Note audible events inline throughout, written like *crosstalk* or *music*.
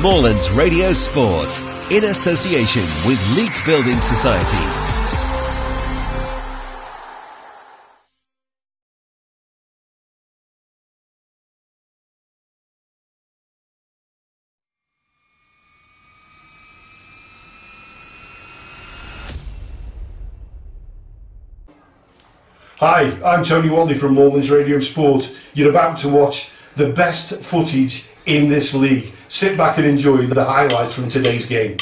Moorlands Radio Sport in association with Leek Building Society. Hi, I'm Tony Wally from Moorlands Radio Sport. You're about to watch the best footage in this league. Sit back and enjoy the highlights from today's game.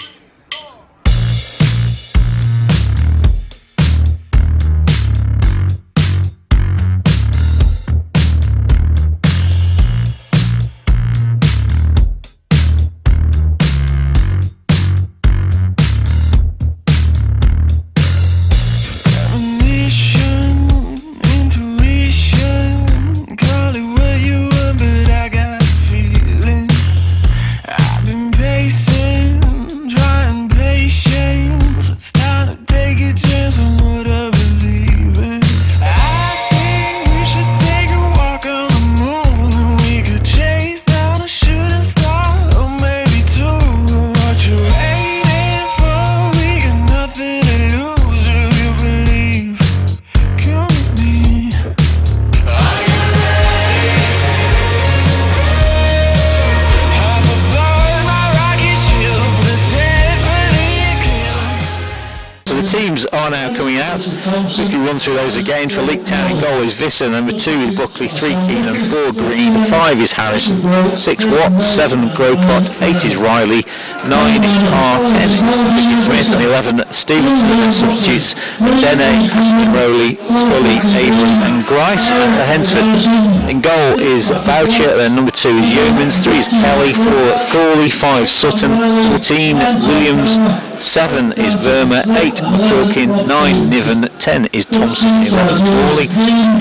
Quickly run through those again. For Leek Town in goal is Visser. Number two is Buckley. Three Keenan. Four Green. Five is Harrison. Six Watts. Seven Grocott. Eight is Riley. Nine is Parr. Ten is Smith. And eleven Stevenson. And substitutes Dene, Rowley, Scully, Abram and Grice. And for Hensford, in goal is Boucher. Then number two is Yeomans. Three is Kelly. Four Thorley. Five Sutton. Fourteen Williams. Seven is Verma. Eight McQuilkin. Nine Niven. Ten is Thompson. Eleven Morley.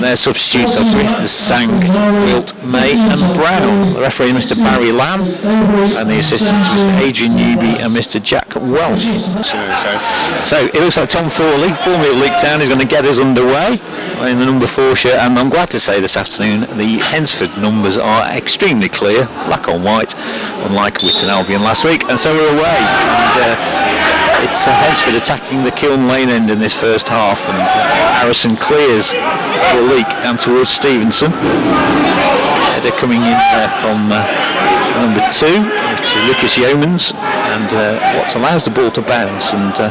Their substitutes are Griff, Sang, Wilt, May and Brown. The referee is Mr Barry Lamb and the assistants Mr Adrian Newby and Mr Jack Welsh. So, it looks like Tom Thorley, formerly at Leek Town, is going to get us underway in the number four shirt and I'm glad to say this afternoon the Hensford numbers are extremely clear, black on white, unlike Witton Albion last week and so we're away. And, uh, it's uh, Hednesford attacking the Kiln Lane end in this first half and Harrison clears for a Leek and towards Stevenson. Header coming in there from uh, number two, which is Lucas Yeomans and uh, allows the ball to bounce and uh,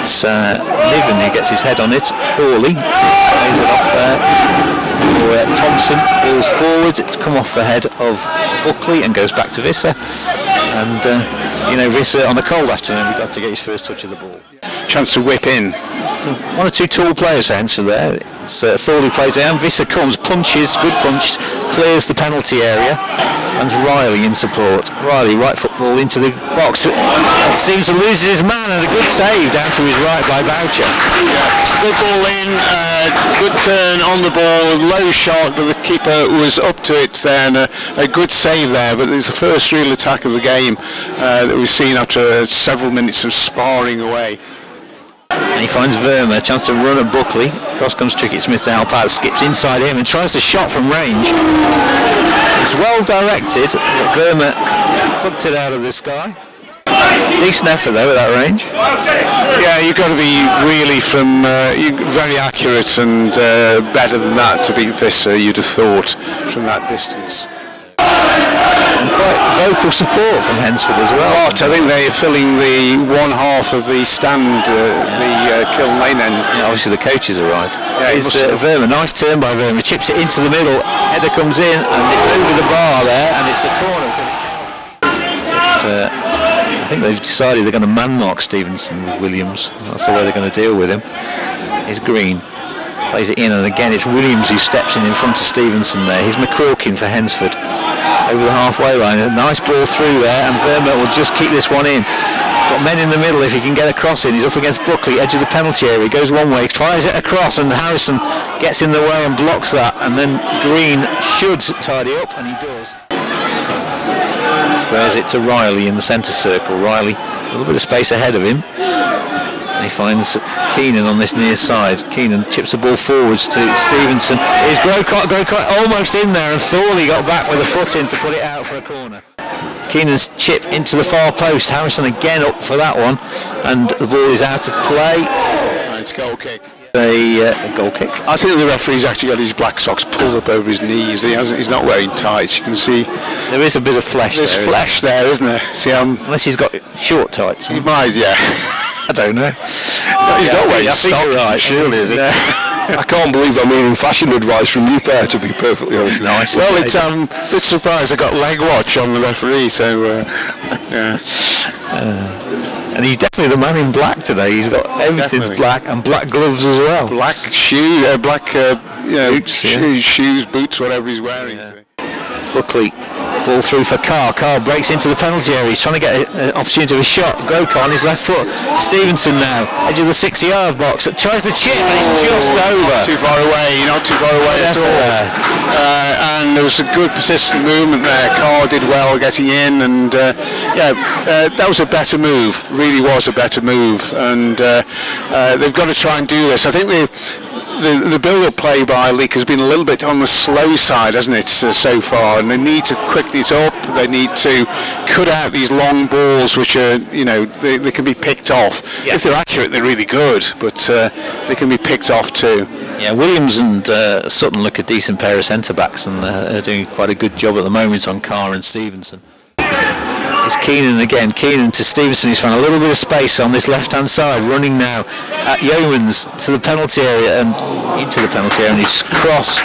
it's uh, Niven who gets his head on it. Thorley plays it off there for uh, Thompson, falls forwards, it's come off the head of Buckley and goes back to Visser and uh, you know Visser on a cold afternoon would have to get his first touch of the ball. Chance to whip in. One or two tall players for there. It's uh, Thorley plays it and Visser comes, punches, good punch, clears the penalty area and Riley in support. Riley right football into the box. Seems to lose his man and a good save down to his right by Boucher. Yeah. Good ball in, uh, good turn on the ball, low shot, but the keeper was up to it there and a, a good save there. But it's the first real attack of the game uh, that we've seen after several minutes of sparring away. And he finds Verma, chance to run at Buckley. Cross comes Trickett Smith to help out, skips inside him and tries a shot from range. It's well directed, but Verma plucked it out of the sky. Decent effort though at that range. Yeah, you've got to be really from uh, very accurate and uh, better than that to beat Visser, you'd have thought, from that distance and quite vocal support from Hensford as well. Oh, I think they're filling the one half of the stand, uh, the uh, Kiln Lane end. Yeah, obviously the coaches arrived. Yeah, it's uh, Verma, nice turn by Verma, chips it into the middle, header comes in and it's over the bar there and it's a corner. It's, uh, I think they've decided they're going to man mark Stevenson with Williams. That's the way they're going to deal with him. He's green plays it in and again it's Williams who steps in in front of Stevenson there. He's McQuilkin for Hednesford over the halfway line. A nice ball through there and Verma will just keep this one in. He's got men in the middle if he can get across in. He's up against Buckley, edge of the penalty area. He goes one way, tries it across and Harrison gets in the way and blocks that and then Green should tidy up and he does. Squares it to Riley in the centre circle. Riley a little bit of space ahead of him. And he finds Keenan on this near side. Keenan chips the ball forwards to Stevenson. Is Grocott, Grocott almost in there and Thorley got back with a foot in to put it out for a corner. Keenan's chip into the far post. Harrison again up for that one, and the ball is out of play. It's goal kick. A, uh, a goal kick. I think the referee's actually got his black socks pulled up over his knees. He hasn't, he's not wearing tights. You can see There is a bit of flesh there's there. isn't flesh there, isn't there? See, um, Unless he's got short tights. he might, yeah. *laughs* I don't know. he's Yeah, not wearing you're right. surely, is he? *laughs* I can't believe I'm hearing fashion advice from you pair, to be perfectly honest. Nice. Well, it's um, a bit surprised I got leg watch on the referee, so uh, yeah. and he's definitely the man in black today. He's got everything's Definitely. black and black gloves as well. Black shoe, uh, black uh, you know, Boots, yeah. shoes, shoes, boots, whatever he's wearing. Buckley, ball through for Carr. Carr breaks into the penalty area. He's trying to get an opportunity of a shot. Grocott on his left foot. Stevenson now, edge of the 60-yard box. Tries the chip and it's just over. Too far away, not too far away at all. Uh, and there was a good persistent movement there. Carr did well getting in, and uh, yeah, uh, that was a better move. Really was a better move, and uh, uh, they've got to try and do this. I think the the, the build-up play by Leek has been a little bit on the slow side, hasn't it, uh, so far? And they need to quicken it up. They need to cut out these long balls, which are, you know, they, they can be picked off. If they're accurate, they're really good, but uh, they can be picked off too. Yeah, Williams and uh, Sutton look a decent pair of centre backs, and uh, they're doing quite a good job at the moment on Carr and Stevenson. It's Keenan again. Keenan to Stevenson. He's found a little bit of space on this left-hand side, running now at Yeomans to the penalty area and into the penalty area. And he's cross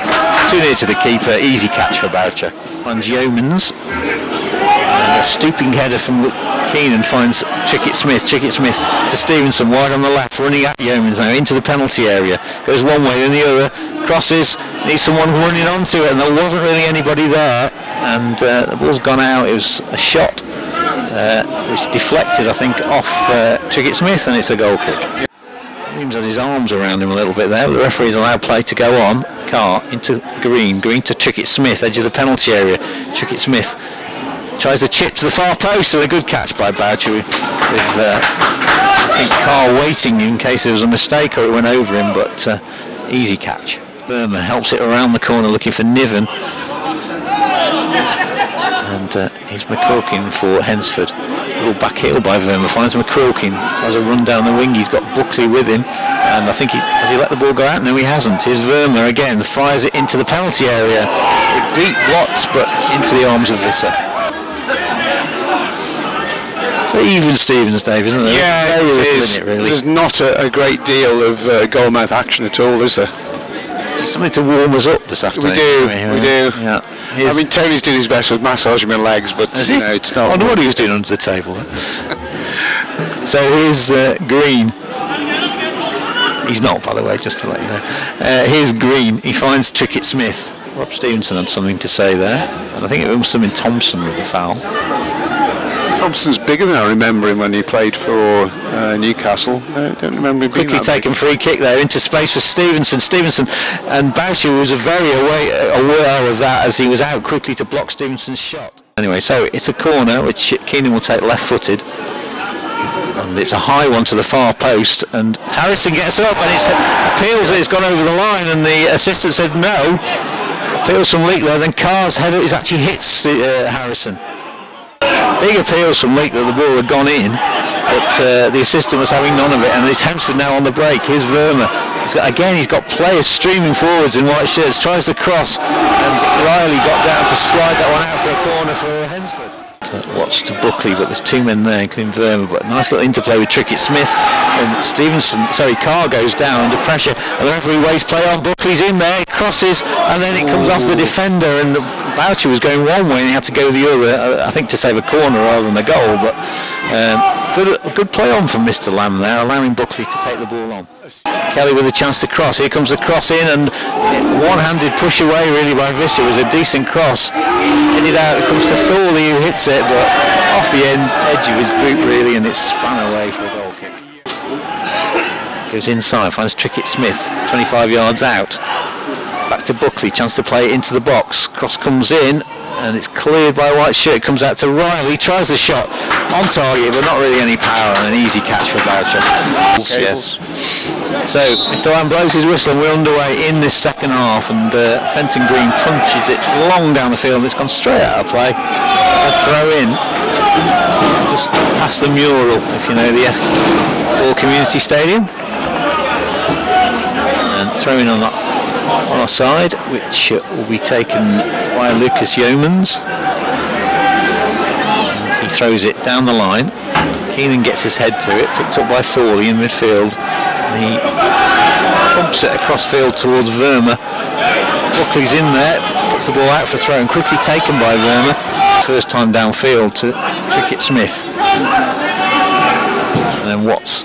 too near to the keeper. Easy catch for Boucher. Finds Yeomans. And a stooping header from Keenan finds Trickett Smith. Trickett Smith to Stevenson, wide on the left, running at Yeomans now into the penalty area. Goes one way, then the other. Crosses, needs someone running onto it, and there wasn't really anybody there. And uh, the ball's gone out. It was a shot uh, which deflected, I think, off uh, Trickett Smith, and it's a goal kick. Williams has his arms around him a little bit there. but The referee's allowed play to go on. Carr into Green. Green to Trickett Smith, edge of the penalty area. Trickett Smith tries to chip to the far post and a good catch by Boucher with uh, I think Carr waiting in case there was a mistake or it went over him, but uh, easy catch. Verma helps it around the corner looking for Niven. He's McQuilkin for Hensford. A little back heel by Verma. Finds McQuilkin. Tries a run down the wing. He's got Buckley with him. And I think he, has he let the ball go out? No, he hasn't. Here's Verma again. Fires it into the penalty area. Deep blocks, but into the arms of Visser. So even Stevens, Dave, isn't there? Yeah, Very it it, really. There's not a, a great deal of uh, goalmouth action at all, is there? Something to warm us up this afternoon. We do, we do. Yeah. I mean, Tony's doing his best with massaging my legs, but you know, it's I wonder what he was doing under the table. *laughs* so here's uh, Green. He's not, by the way, just to let you know. Uh, here's Green. He finds Trickett Smith. Rob Stevenson had something to say there. And I think it was something Thompson with the foul. Thompson's bigger than I remember him when he played for uh, Newcastle. I don't remember him Quickly that taken free kick there into space for Stevenson. Stevenson and Boucher was very away, aware of that as he was out quickly to block Stevenson's shot. Anyway, so it's a corner which Keenan will take left-footed. And it's a high one to the far post, and Harrison gets up and it appeals that it's gone over the line, and the assistant says no. Appeals from Leek there, then Carr's header is actually hits uh, Harrison. Big appeals from Leek that the ball had gone in, but uh, the assistant was having none of it, and it's Hensford now on the break. Here's Verma. He's got, again, he's got players streaming forwards in white shirts, tries to cross, and Riley got down to slide that one out for a corner for Hensford. To watch to Buckley, but there's two men there, including Verma, but nice little interplay with Trickett Smith, and Stevenson, sorry, Carr goes down under pressure, and the referee waits play on, Buckley's in there, crosses, and then it comes off the defender, and Boucher was going one way and he had to go the other, uh, I think to save a corner rather than a goal, but um, good, good play on from Mr Lamb there, allowing Buckley to take the ball on. Kelly with a chance to cross. Here comes the cross in and one-handed push away really by Visser. It was a decent cross. Headed out. It comes to Thorley who hits it, but off the end edge of his boot really, and it's spun away for a goal kick. Goes inside, finds Trickett Smith, 25 yards out. Back to Buckley, chance to play it into the box. Cross comes in, and it's cleared by White Shirt. Comes out to Riley, tries the shot on target, but not really any power, and an easy catch for Boucher. Yes. So Mr. Lamb blows his whistle and we're underway in this second half and uh, Fenton Green punches it long down the field. It's gone straight out of play. A throw in just past the mural if you know the F4 Community Stadium. And throwing on that our side which will be taken by Lucas Yeomans. And he throws it down the line. Keenan gets his head to it, picked up by Thorley in midfield. And he pumps it across field towards Verma. Buckley's in there, puts the ball out for throw and quickly taken by Verma. First time downfield to Trickett Smith. And then Watts,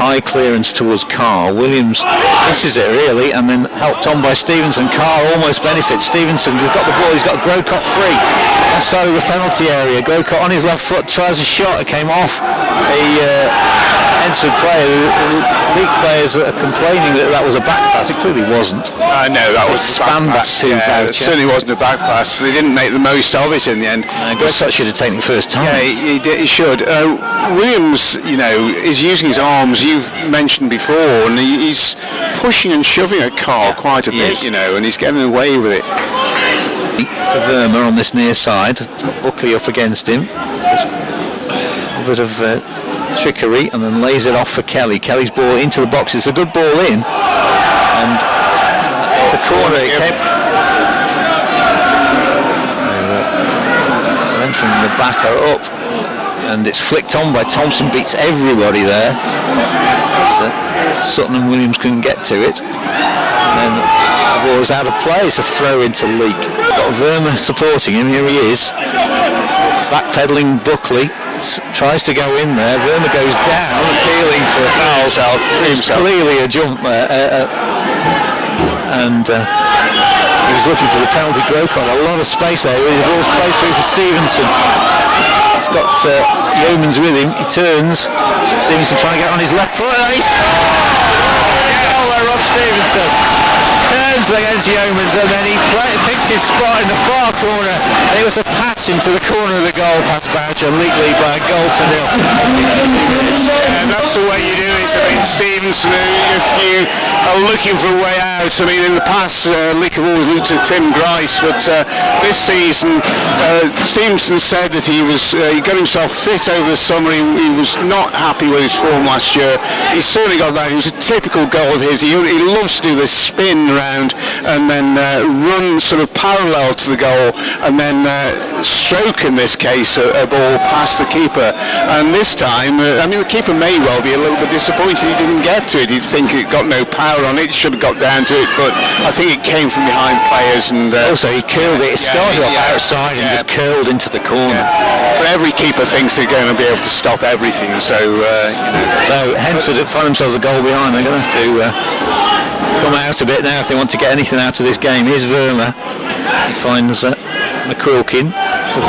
high clearance towards Carr. Williams misses it really and then helped on by Stevenson. Carr almost benefits. Stevenson has got the ball, he's got Grocott free. Outside the penalty area. Grocott on his left foot tries a shot, it came off a uh, Enfield player. League players are complaining that that was a back pass. It clearly wasn't. Uh, no, that was a back spanned back to yeah, it certainly wasn't a back pass. They didn't make the most of it in the end. Uh, Grocott should have taken it first time. Yeah, he, he, did- he should. Uh, Williams, you know, is using his arms. You've mentioned before, and he, he's pushing and shoving at Carl quite a bit, you know, and he's getting away with it. to Verma on this near side. Buckley up against him. A bit of uh, trickery and then lays it off for Kelly. Kelly's ball into the box. It's a good ball in. And it's a corner. It came. Uh, from the back are up. And it's flicked on by Thompson. Beats everybody there. So Sutton and Williams couldn't get to it. And the ball is out of play. It's a throw into Leek. Got Verma supporting him. Here he is. Backpedaling Buckley. Tries to go in there. Verma goes down, appealing for a foul. threw It's clearly a jump there. Uh, uh, and uh, he was looking for the penalty Grocott. A lot of space there. The ball's played through for Stevenson. He's got uh, Yeomans with him. He turns. Stevenson trying to get on his left foot. And he's goal there, Rob Stevenson. Turns against Yeomans and then he play, picked his spot in the far corner. And it was a pass into the corner of the goal past Boucher League lead by a goal to nil. 52. Yeah, that's the way you do it. I mean, Stevenson, if you are looking for a way out, I mean, in the past, uh, Leek have always looked at Tim Grice, but uh, this season, uh, Stevenson said that he was uh, he got himself fit over the summer. He, he was not happy with his form last year. He certainly got that. It was a typical goal of his. He, he loves to do this spin round and then uh, run sort of parallel to the goal and then uh, stroke, in this case, a, a ball past the keeper. And this time, uh, I mean, the keeper may well be a little bit disappointed he didn't get to it. He'd think it got no power on it, should have got down to it, but I think it came from behind players and uh, Also, he curled it. It Yeah, started off yeah, outside and just curled into the corner. but every keeper thinks they're going to be able to stop everything. So, uh, you know, So Hensford find themselves a goal behind. They're going to have to uh, come out a bit now if they want to get anything out of this game. Here's Verma. He finds uh, McQuilkin to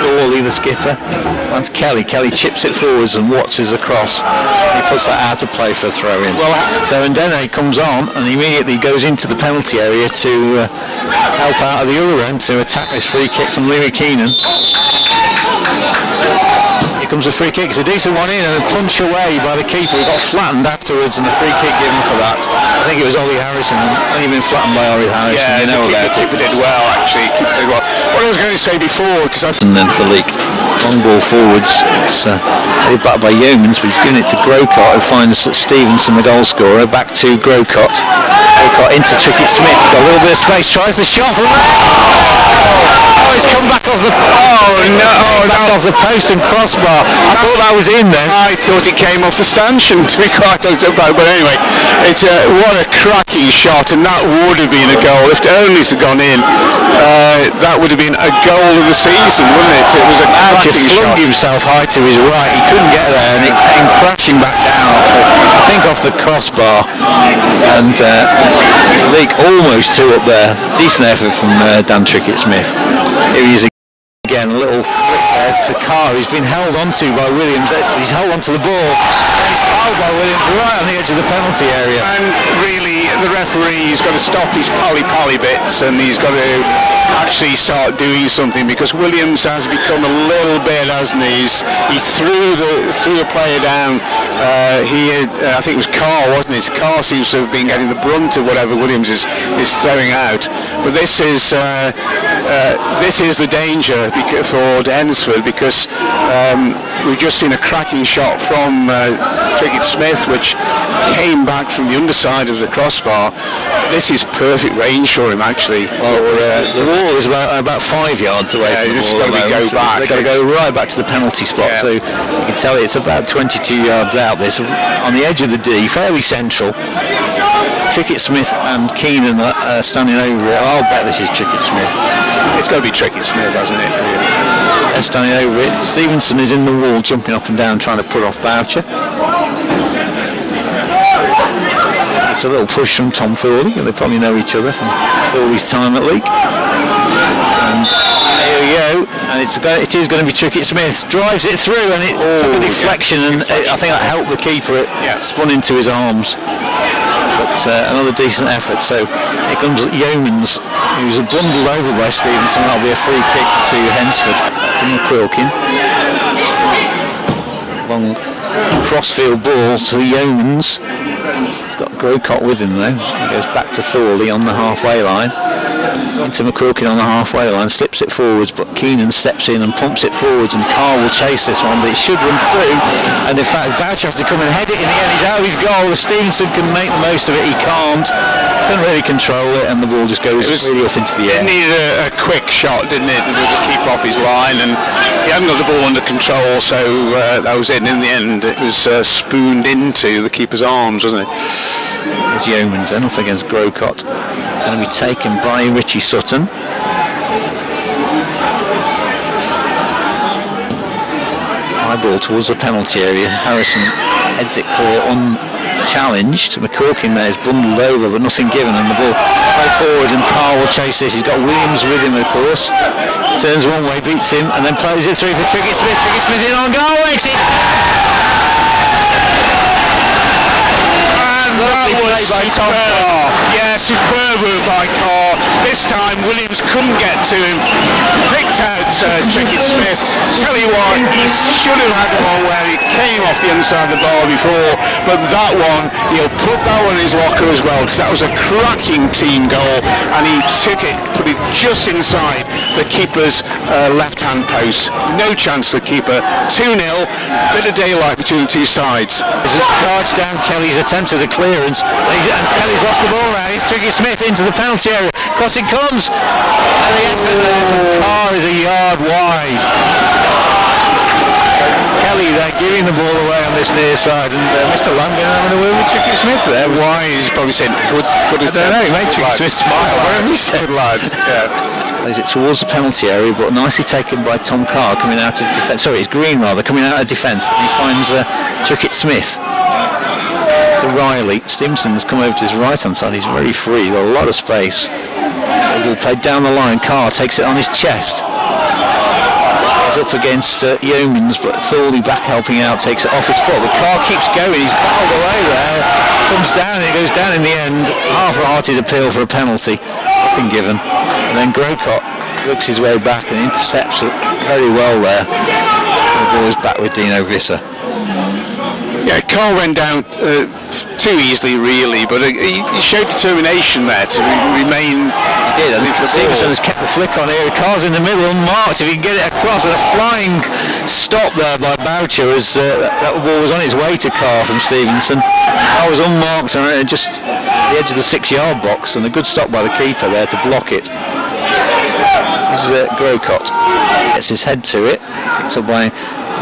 Thorley, the skipper. Finds Kelly. Kelly chips it forwards and Watts is across. He puts that out of play for a throw in. Well, so Ndene comes on and immediately goes into the penalty area to uh, help out of the other end to attack this free kick from Louis Keenan. Here comes the free kick. It's a decent one in and a punch away by the keeper. He got flattened afterwards and the free kick given for that. I think it was Ollie Harrison. Only been flattened by Ollie Harrison. yeah, you know the about keeper, it. keeper did well, actually. Keeper did well. What I was going to say before, because I And then for Leek, long ball forwards. It's uh, headed back by Yeomans, but he's giving it to Grocott, who finds Stevenson, the goal scorer, back to Grocott. Grocott into Trickett Smith. He's got a little bit of space. Tries the shot from there. Oh, it's come back off the. Oh no! Oh, off the post and crossbar. I thought that was in there. I thought it came off the stanchion, *laughs* to be quite honest about But anyway, it's a, what a cracking shot, and that would have been a goal. If the onlys had gone in, uh, that would have been a goal of the season, wouldn't it? It was a cracking flung himself high to his right. He couldn't get there, and it came crashing back down. Off the, I think off the crossbar, and uh, Leek almost two up there. Decent effort from uh, Dan Trickett Smith. Here he is again, a little flick there for Carr. He's been held onto by Williams. He's held onto the ball. And he's fouled by Williams right on the edge of the penalty area. And really, the referee's got to stop his pally-pally bits, and he's got to actually start doing something because Williams has become a little bit, hasn't he? He's, he threw the threw the player down. Uh, he, had, uh, I think it was Carr, wasn't it? Carr seems to have been getting the brunt of whatever Williams is, is throwing out. But this is uh, uh this is the danger for Danesford because um, we've just seen a cracking shot from uh, Trickett Smith, which came back from the underside of the crossbar. This is perfect range for him, actually. Well, uh, the wall is about about five yards away. Yeah, from just got to go back. They've got to go right back to the penalty spot. Yeah. So you can tell it's about 22 yards out. This on the edge of the D, fairly central. Trickett Smith and Keenan are uh, standing over it. I'll bet this is Trickett Smith. It's got to be Trickett Smith, hasn't it? Really? Standing over it. Stevenson is in the wall, jumping up and down, trying to put off Boucher. It's a little push from Tom Thorley. and They probably know each other from Thorley's time at Leek. And there we go. And it's go, it is going to be Trickett Smith. Drives it through and it oh, took a deflection yeah. and it, I think that helped the keeper. It yeah. spun into his arms but uh, another decent effort. So here comes Yeomans, who's bundled over by Stevenson. That'll be a free kick to Hensford, to McQuilkin. Long crossfield ball to Yeomans. He's got Grocott with him though. He goes back to Thorley on the halfway line into McQuilkin on the halfway line, slips it forwards, but Keenan steps in and pumps it forwards, and Carr will chase this one, but it should run through. And in fact, Boucher has to come and head it in the end. He's out of his goal. Stevenson can make the most of it. He can't. Couldn't really control it, and the ball just goes really off into the air. It needed a, a, quick shot, didn't it, to keep off his line, and he hadn't got the ball under control, so uh, that was it. And in the end, it was uh, spooned into the keeper's arms, wasn't it? There's Yeomans then off against Grocott. Going to be taken by Richie Sutton. High ball towards the penalty area. Harrison heads it clear unchallenged. McQuilkin there is bundled over but nothing given and the ball play forward and Carr will chase this. He's got Williams with him of course. Turns one way, beats him and then plays it through for Trickett Smith. Trickett Smith in on goal, makes it that was by Tom Yeah, superb by Carr. This time Williams couldn't get to him. Picked out uh, Trickett Smith. Tell you what, he should have had one where he came off the inside of the bar before, but that one, he'll put that one in his locker as well because that was a cracking team goal and he took it, put it just inside the keeper's uh, left-hand post. No chance for keeper. 2-0, bit of daylight between the two sides. There's a charge down Kelly's attempt at the clearance and Kelly's lost the ball now. It's Tricky Smith into the penalty area. Crossing comes and the effort there from Carr is a yard wide. Kelly there giving the ball away on this near side and uh, Mr. Langan having a word with Tricky Smith there. Why? He's probably saying, good, good I don't know, he made Tricky Smith smile. He said. Good lad, yeah plays it towards the penalty area, but nicely taken by Tom Carr coming out of defence. Sorry, it's Green rather coming out of defence. He finds uh, Trickett Smith to Riley. Stimson's come over to his right hand side. He's very free. Got a lot of space. He'll play down the line. Carr takes it on his chest. He's up against uh, Yeomans, but Thorley back helping out, takes it off his foot. The car keeps going. He's battled away there. Comes down. It goes down in the end. Half-hearted appeal for a penalty. Nothing given. And then Grocott looks his way back and intercepts it very well there. The ball is back with Dino Visser. Yeah, Carl went down uh, too easily, really, but uh, he, he, showed determination there to remain. He did. I think Stevenson has kept the flick on here. Carl's in the middle, unmarked. If he can get it across, and a flying stop there by Boucher as uh, that ball was on its way to Carr from Stevenson. Carl was unmarked and uh, just the edge of the six-yard box, and a good stop by the keeper there to block it. This is uh, Grocott. Gets his head to it. Picked up by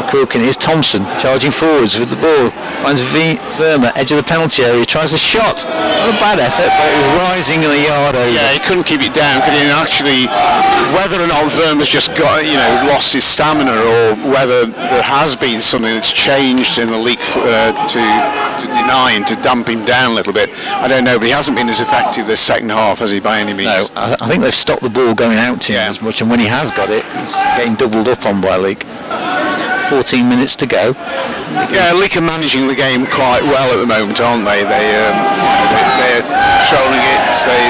McQuilkin. Here's Thompson charging forwards with the ball. Finds v- Verma, edge of the penalty area. Tries a shot. Not a bad effort, but it was rising in the yard over. Yeah, he couldn't keep it down. Could he actually, whether or not Verma's just got, you know, lost his stamina or whether there has been something that's changed in the league uh, to, to deny and to dump him down a little bit. I don't know, but he hasn't been as effective this second half, has he, by any means? No, I, I think they've stopped the ball going out to him yeah. as much, and when he has got it, he's getting doubled up on by Leek. 14 minutes to go. Yeah, Leek are managing the game quite well at the moment, aren't they? They, um, they are controlling it. They,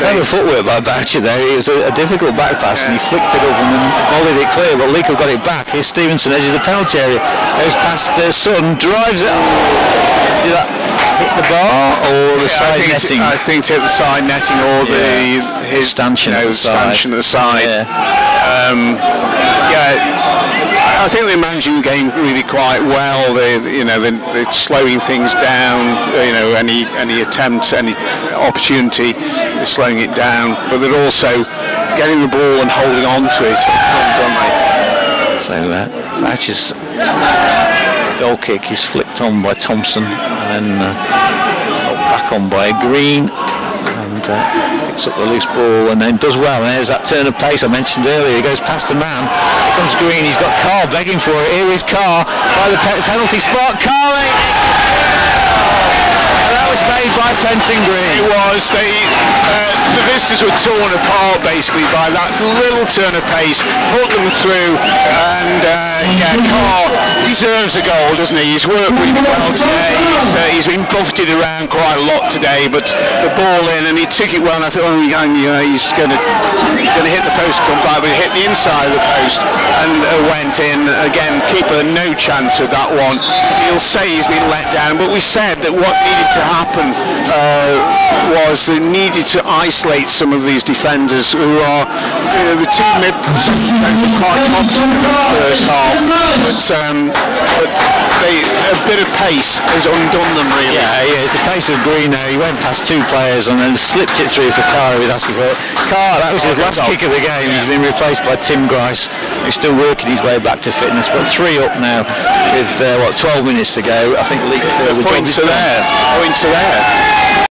Clever footwork by Boucher there. It was a, a difficult back pass and he flicked it up and then volleyed it clear, but Leek have got it back. Here's Stevenson, edges the penalty area. Goes past uh, Sutton, drives it. Did that hit the bar or the Yeah, I side think, it's- netting? I think it's the side netting or the his Stanchion you at the side. stanchion at the side. Yeah. Um, yeah, I think they're managing the game really quite well. They, you know, they're, they're slowing things down. You know, any any attempt, any opportunity, they're slowing it down. But they're also getting the ball and holding on to it, they? So uh, Boucher's goal kick is flicked on by Thompson and then uh, back on by Green and uh, picks up the loose ball and then does well. And there's that turn of pace I mentioned earlier. He goes past a man. Comes Green. He's got Carr begging for it. Here is Carr by the pe- penalty spot. Carr. Was made by Fencing Green. It was. They, uh, the visitors were torn apart basically by that little turn of pace, put them through, and uh, yeah, Carr deserves a goal, doesn't he? He's worked really well today. He's, uh, he's been buffeted around quite a lot today, but the ball in, and he took it well. And I thought, oh, he's going to he's going to hit the post, come by, but he hit the inside of the post and uh, went in again. Keeper, no chance of that one. He'll say he's been let down, but we said that what needed to happen uh, was they needed to isolate some of these defenders who are you know, the two mid central defenders were quite competent in the first half, but um, but they, a bit of pace has undone them really. Yeah, yeah, it's the pace of Green there. He went past two players and then slipped it through for Carr who was asking for it. Carr, that was his last kick of the game. He's been replaced by Tim Grice, who's still working his way back to fitness. But three up now with, uh, what, 12 minutes to go. I think Leek the job Points are there. Points are there.